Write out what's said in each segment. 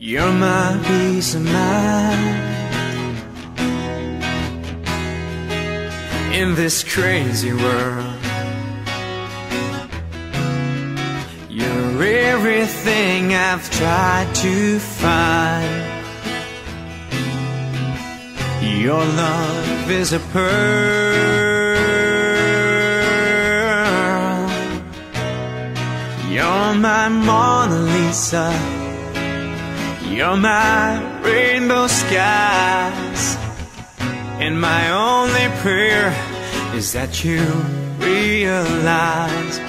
You're my peace of mind. In this crazy world You're everything I've tried to find. Your love is a pearl. You're my Mona Lisa You're my rainbow skies And my only prayer is that you realize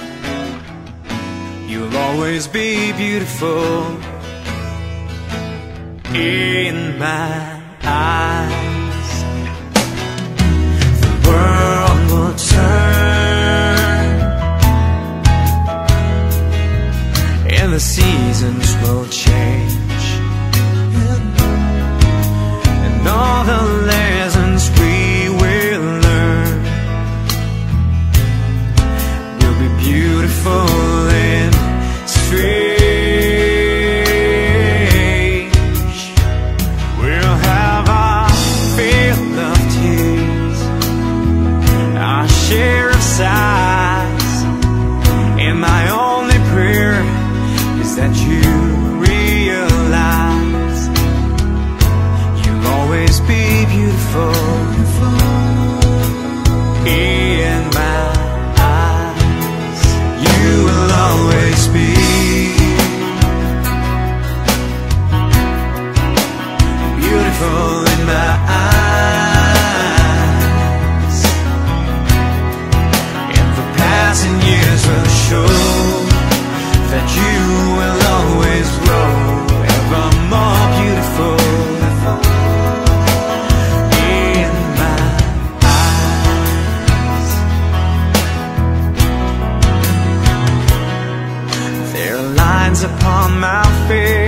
You'll always be beautiful in my eyes. Beautiful and strange. We'll have our fill of tears, our share of sighs, and my only prayer is that you realize you'll always be beautiful lines upon my face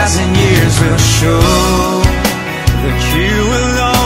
thousand years will show that you will always